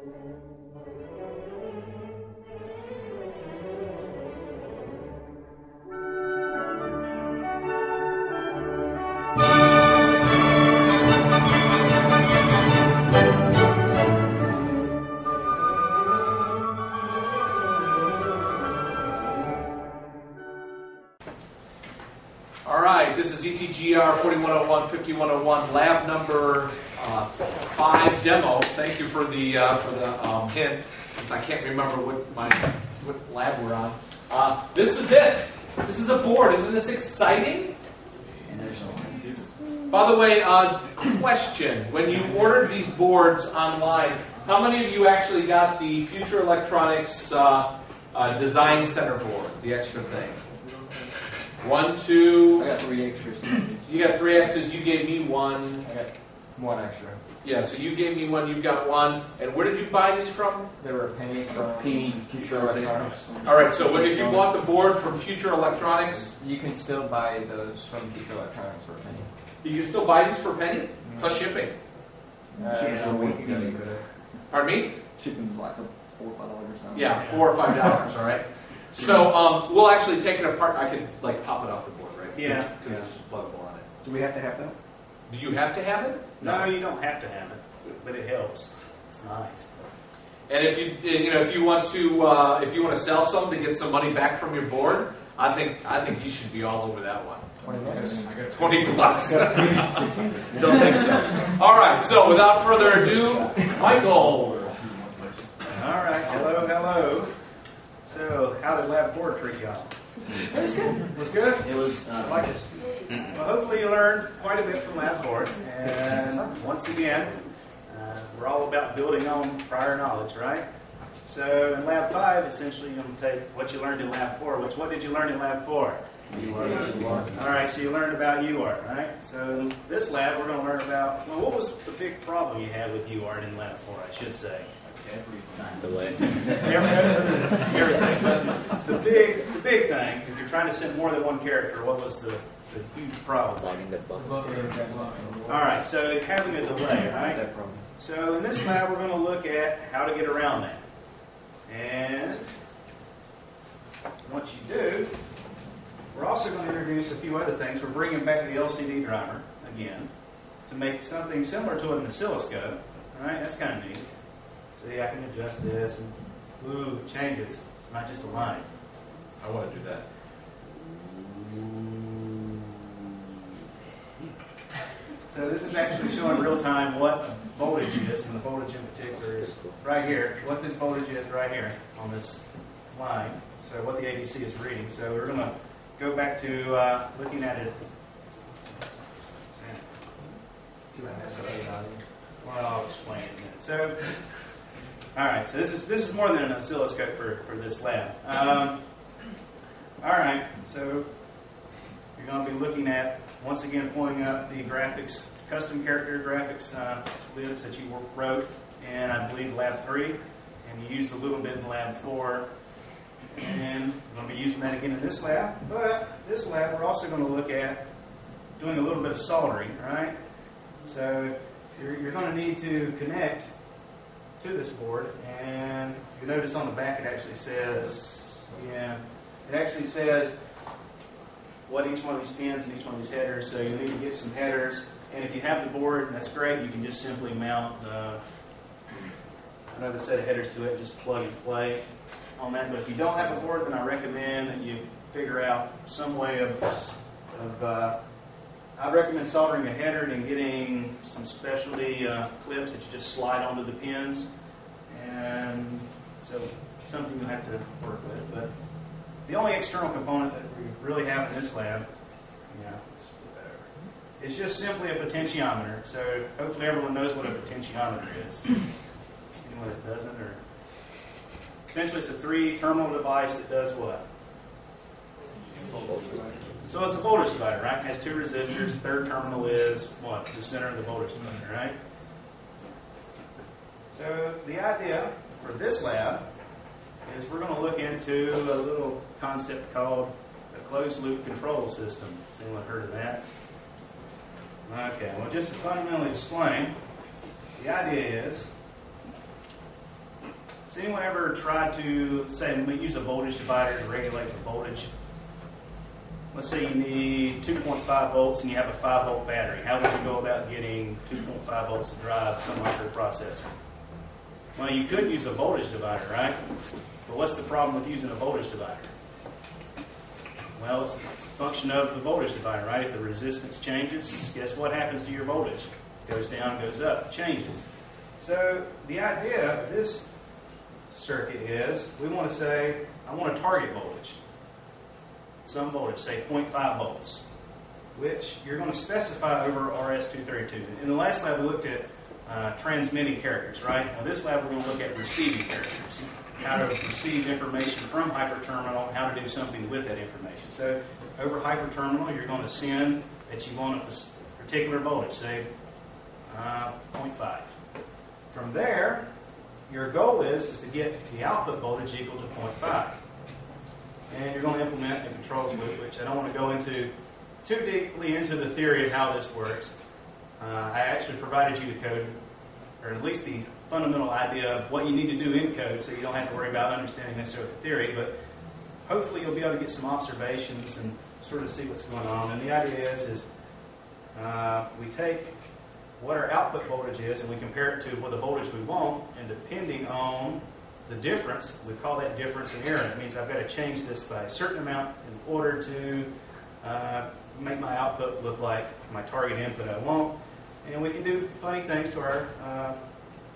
Thank you. 5101, lab number uh, five demo. Thank you for the uh, for the um, hint, since I can't remember what my what lab we're on. Uh, this is it. This is a board. Isn't this exciting? By the way, uh, question: When you ordered these boards online, how many of you actually got the Future Electronics uh, uh, Design Center board, the extra thing? One, two. I got three extras. You got three X's. You gave me one. I got one extra. Yeah, so you gave me one. You've got one. And where did you buy these from? They were a penny from Penny. Future Electronics. All right. So if you bought the board from Future Electronics, You can still buy those from Future Electronics for a penny. you can still buy these for a penny plus shipping. Uh, a week ago could have. Pardon me? Shipping's like a four or five dollars or something. Yeah, four or five dollars. All right. So um, we'll actually take it apart. I could like pop it off the board, right? Yeah. Because it's just pluggable on it. Do we have to have that? Do you have to have it? No, you don't have to have it, but it helps. It's nice. And if you you know if you want to uh, if you want to sell some to get some money back from your board, I think I think you should be all over that one. 20 minutes. Twenty bucks. Don't think so. All right. So without further ado, Michael. All right. Hello, hello. So, how did Lab 4 treat y'all? It was good. It was good? It was. I Uh, like it. Well, hopefully you learned quite a bit from Lab 4. And once again, uh, we're all about building on prior knowledge, right? So, in Lab 5, essentially, you're going to take what you learned in Lab 4. Which, what did you learn in Lab 4? All right, so you learned about UART, right? So in this lab, we're going to learn about, well, what was the big problem you had with UART in lab four, I should say? Delay. Everything. The big, the big thing, if you're trying to send more than one character, what was the, the huge problem? Logging that button. All right, so having a delay, right? That problem. So in this lab, we're going to look at how to get around that. And once you do, we're also going to introduce a few other things. We're bringing back the LCD driver again to make something similar to an oscilloscope. All right, that's kind of neat. See, I can adjust this and ooh, it changes. It's not just a line. I want to do that. So this is actually showing real time what voltage is, and the voltage in particular is right here. What this voltage is right here on this line. So what the ADC is reading. So we're going to go back to uh, looking at it. Well, I'll explain it. So, all right. So this is this is more than an oscilloscope for for this lab. Um, all right. So you're going to be looking at once again pulling up the graphics, custom character graphics uh, libs that you wrote in I believe Lab three, and you used a little bit in Lab four. And we're going to be using that again in this lab. But this lab, we're also going to look at doing a little bit of soldering, right? So you're, you're going to need to connect to this board, and you notice on the back it actually says, yeah, it actually says what each one of these pins and each one of these headers. So you need to get some headers, and if you have the board, that's great. You can just simply mount another set of headers to it, just plug and play on that. But if you don't have a board, then I recommend that you figure out some way of, of uh, I'd recommend soldering a header and getting some specialty uh, clips that you just slide onto the pins. And so something you'll have to work with. But the only external component that we really have in this lab, yeah, just put is just simply a potentiometer. So hopefully everyone knows what a potentiometer is. Anyone that doesn't, or essentially it's a three-terminal device that does what? So it's a voltage divider, right? It has two resistors. Third terminal is what? The center of the voltage divider, right? So the idea for this lab is we're going to look into a little concept called a closed loop control system. Has anyone heard of that? Okay, well, just to fundamentally explain, the idea is Has anyone ever tried to, say, use a voltage divider to regulate the voltage? Let's say you need 2.5 volts and you have a 5 volt battery. How would you go about getting 2.5 volts to drive some microprocessor? Well, you could use a voltage divider, right? But what's the problem with using a voltage divider? Well, it's it's a function of the voltage divider, right? If the resistance changes, guess what happens to your voltage? Goes down, goes up, changes. So the idea of this circuit is we want to say, I want a target voltage. Some voltage, say 0.5 volts, which you're going to specify over RS-232. In the last lab, we looked at uh, transmitting characters, right? Now this lab, we're going to look at receiving characters. How to receive information from hyperterminal, how to do something with that information. So over hyperterminal, you're going to send that you want a particular voltage, say uh, 0.5. From there, your goal is, is to get the output voltage equal to 0.5. And you're going to implement a controls loop, which I don't want to go into too deeply into the theory of how this works. Uh, I actually provided you the code, or at least the fundamental idea of what you need to do in code so you don't have to worry about understanding necessarily the theory, but hopefully you'll be able to get some observations and sort of see what's going on. And the idea is, is uh, we take what our output voltage is and we compare it to what the voltage we want, and depending on the difference, we call that difference an error. It means I've got to change this by a certain amount in order to uh, make my output look like my target input I want. And we can do funny things to our uh,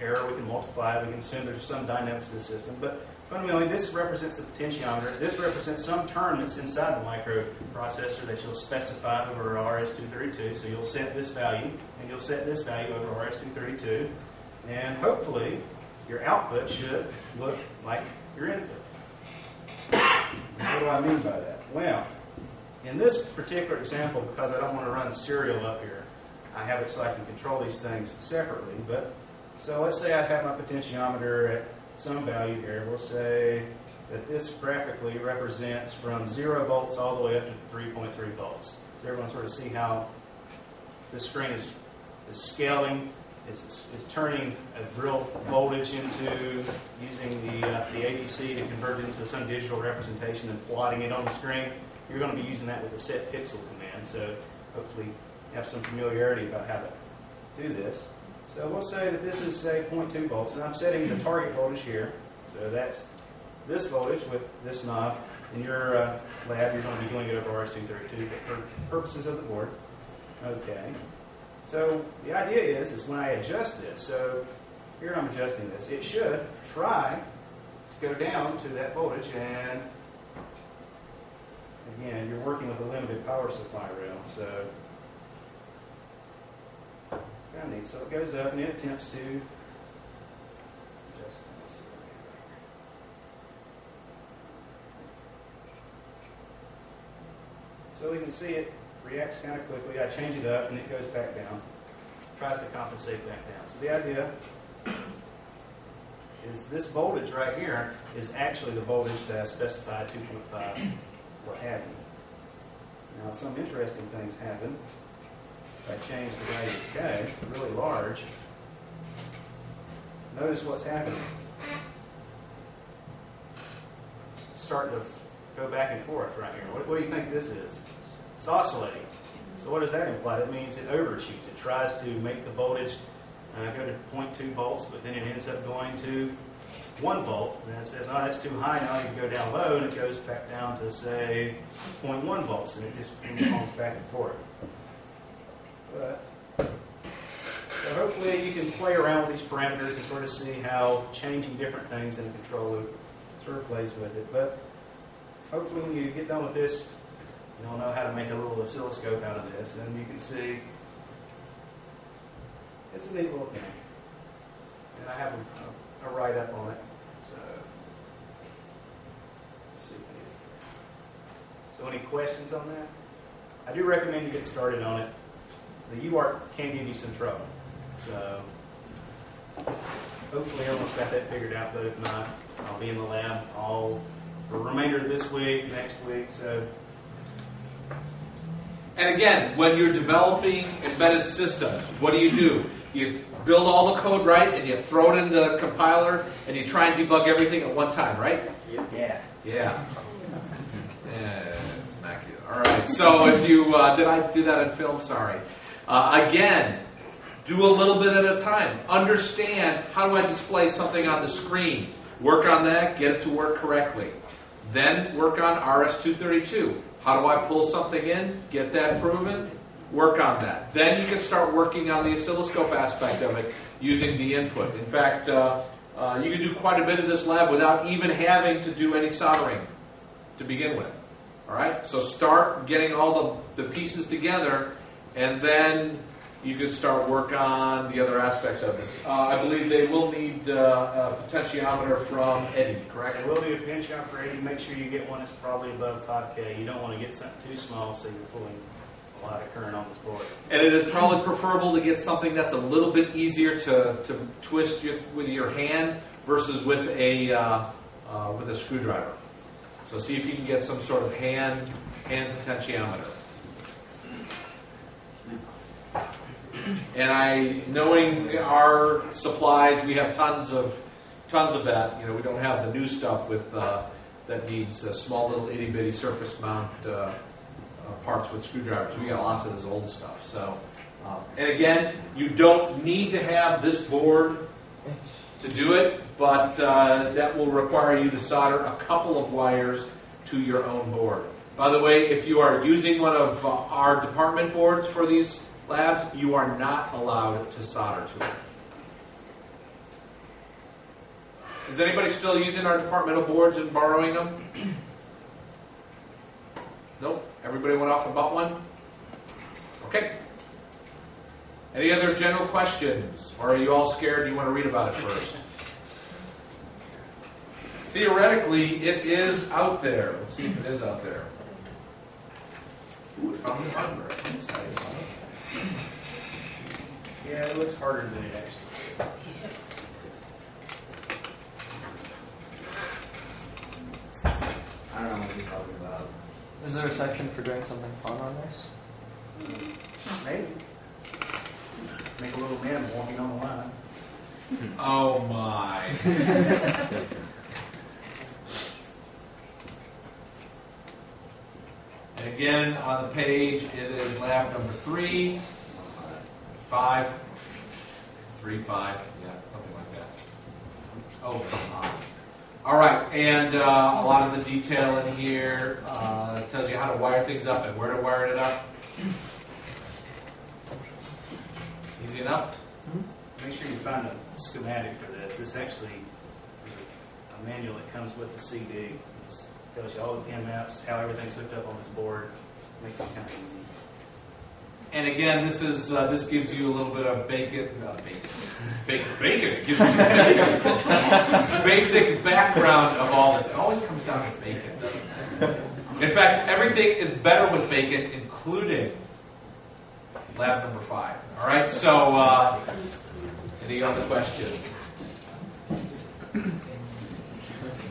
error. We can multiply it. We can assume there's some dynamics to the system. But fundamentally, this represents the potentiometer. This represents some term that's inside the microprocessor that you'll specify over RS-232. So you'll set this value, and you'll set this value over RS-232. And hopefully, your output should look like your input. What do I mean by that? Well, in this particular example, because I don't want to run serial up here, I have it so I can control these things separately. But so let's say I have my potentiometer at some value here. We'll say that this graphically represents from 0 volts all the way up to 3.3 volts. So everyone sort of see how this screen is, is scaling. It's, it's turning a real voltage into using the, uh, the ADC to convert it into some digital representation and plotting it on the screen. You're going to be using that with the set pixel command. So hopefully have some familiarity about how to do this. So we'll say that this is, say, 0.2 volts, and I'm setting the target voltage here. So that's this voltage with this knob. In your uh, lab, you're going to be doing it over RS-232, but for purposes of the board, okay. So the idea is, is when I adjust this, so here I'm adjusting this, it should try to go down to that voltage, and again, you're working with a limited power supply rail, so kind of neat. So it goes up and it attempts to adjust this. So we can see it reacts kind of quickly. I change it up and it goes back down. Tries to compensate back down. So the idea is this voltage right here is actually the voltage that I specified, 2.5, what you. Now some interesting things happen. If I change the value of K really large, notice what's happening. Starting to go back and forth right here. What, what do you think this is? It's oscillating. So what does that imply? That means it overshoots. It tries to make the voltage uh, go to 0.2 volts, but then it ends up going to 1 volt. And then it says, oh, that's too high now. You can go down low, and it goes back down to, say, 0.1 volts. And it just ping-pongs back and forth. But, so hopefully you can play around with these parameters and sort of see how changing different things in the control loop sort of plays with it. But hopefully when you get done with this, you'll know how to make a little oscilloscope out of this. And you can see it's a neat little thing. And I have a, a write-up on it. So, see. So any questions on that? I do recommend you get started on it the UART can give you some trouble. So hopefully everyone's got that figured out, but if not, I'll be in the lab all for the remainder of this week, next week. So And again, when you're developing embedded systems, what do you do? You build all the code right and you throw it in the compiler and you try and debug everything at one time, right? Yeah. Yeah. Yeah, smack you. All right. So if you uh, did I do that in film? Sorry. Uh, again, do a little bit at a time. Understand how do I display something on the screen. Work on that. Get it to work correctly. Then work on RS-232. How do I pull something in? Get that proven. Work on that. Then you can start working on the oscilloscope aspect of it using the input. In fact, uh, uh, you can do quite a bit of this lab without even having to do any soldering to begin with. All right, so start getting all the, the pieces together, and then you can start work on the other aspects of this. Uh, I believe they will need uh, a potentiometer from Eddie, correct? There will be a pinch out for 80. Make sure you get one that's probably above 5K. You don't want to get something too small so you're pulling a lot of current on this board. And it is probably preferable to get something that's a little bit easier to, to twist your, with your hand versus with a uh, uh, with a screwdriver. So see if you can get some sort of hand hand potentiometer. And I, knowing our supplies, we have tons of tons of that. You know, we don't have the new stuff with uh, that needs small little itty bitty surface mount uh, uh, parts with screwdrivers. We got lots of this old stuff. So, um, and again, you don't need to have this board to do it, but uh, that will require you to solder a couple of wires to your own board. By the way, if you are using one of uh, our department boards for these labs, you are not allowed to solder to it. Is anybody still using our departmental boards and borrowing them? Nope. Everybody went off and bought one? Okay. Any other general questions? Or are you all scared? You want to read about it first? Theoretically, it is out there. Let's see if it is out there. Ooh, it found the hardware. That's nice. Yeah, it looks harder than it actually is. I don't know what you're talking about. Is there a section for doing something fun on this? Maybe. Make a little man walking on the line. Oh my. again, on the page, it is lab number three, five, three, five, yeah, something like that. Oh, come on. All right, and uh, a lot of the detail in here uh, tells you how to wire things up and where to wire it up. Easy enough? Make sure you find a schematic for this. This actually is a manual that comes with the CD. It tells you all the pin maps, how everything's hooked up on this board. Makes it kind of easy. And again, this is uh, this gives you a little bit of bacon, uh, bacon, bacon, bacon. Gives you basic background of all this. It always comes down to bacon, doesn't it? In fact, everything is better with bacon, including lab number five. All right. So, uh, any other questions?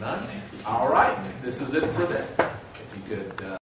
None. All right. This is it for them. If you could. Uh,